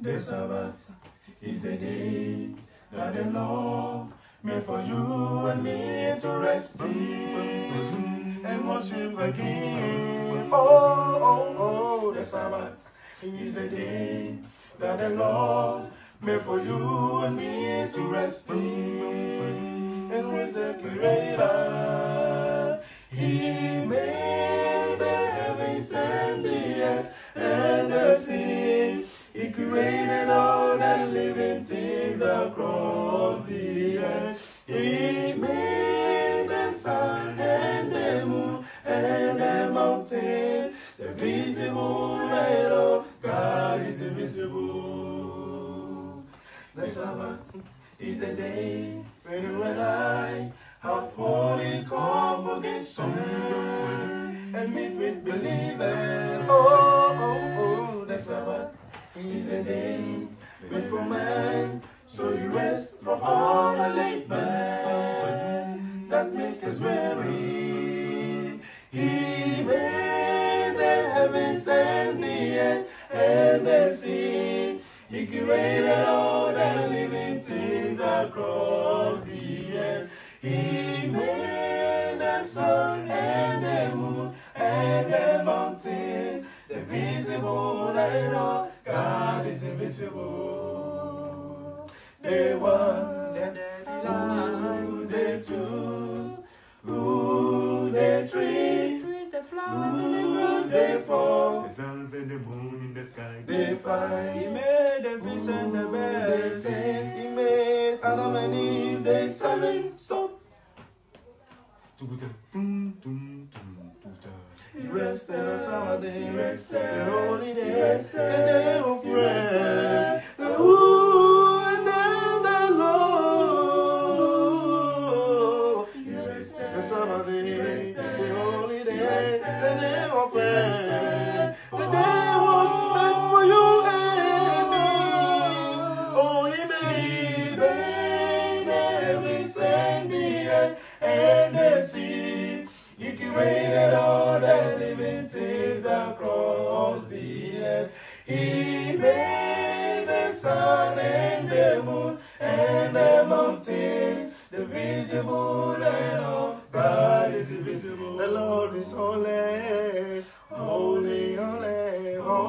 The Sabbath is the day that the Lord made for you and me to rest in and worship again. Oh, oh, oh, the Sabbath is the day that the Lord made for you and me to rest in and praise the Creator. He made Created all the living things across the earth. He made the sun and the moon and the mountains, the visible and all. God is invisible. The Sabbath is the day when you and I have holy convocation and meet with believers. Oh, is a day meant for man, so you rest from all the labours that make us weary. He made the heavens and the earth and the sea. He created all the living things across the earth. He made visible and. God is invisible. The one, the who, the two, who, the three, Trees, the flowers who, ground. the four, The suns and the moon in the sky. the He five. made the fish and the The birds. saints he made Adam and Eve, they seven stop. He rested on Sabbath, He rested. the holy day, rested. the day of rest. who and then the Lord. He rested. The Sabbath, He rested. the holy day, the day of rest. He made the sun and the moon and the mountains, the visible and all. God is invisible. The Lord is holy, holy, holy, holy.